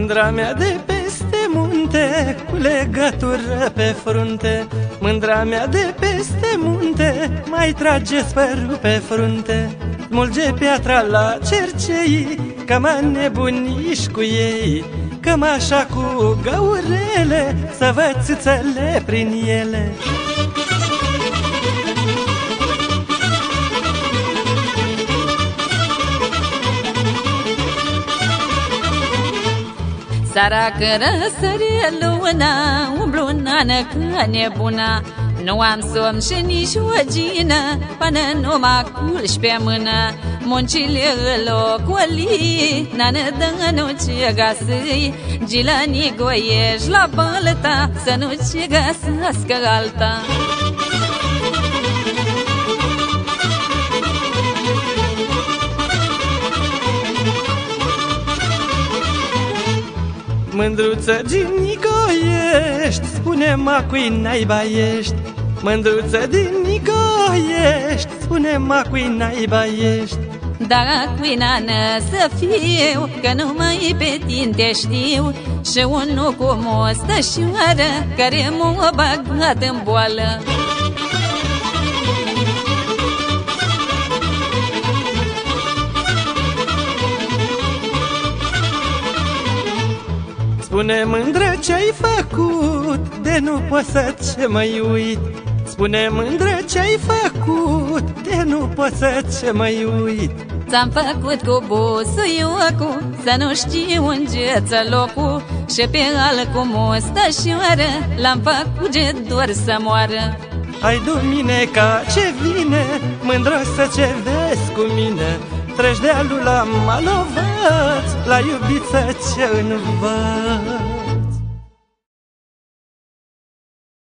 Mândra mea de peste munte Cu legătură pe frunte. Mândra mea de peste munte Mai trage spărul pe frunte. Mulge piatra la cercei Că mă nebuniș cu ei. Cam așa cu gaurele Să văd țâțele prin ele Sara că răsărie luna Umblu nană că nebuna. Nu am somn și nici o gină Până numai culci pe mână. Muncile îl ocoli Nană dă nu ce gasâi Gilani goiești la balta Să nu ce găsească alta Mândruță Ginico ești Spune-mă cui naiba ești. Mândruță din Nico ești Spune-mă cui naiba ești. Da cui nană să fiu Că nu mai pe tine știu. Și unul cu mostășoară Care m-a bagat în boală Spune mândră ce-ai făcut De nu pot să ce mai uit. Spune mândră ce-ai făcut De nu pot să ce mai uit. Ți-am făcut cu busuiocul Să nu știu unde ță locul. Și pe al cu mustășoară L-am făcut de dor să moară. Hai dumineca ce vine Mândră să ce vezi cu mine Treci de-alul la malovat La iubiță ce învăț